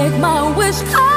make my wish come true.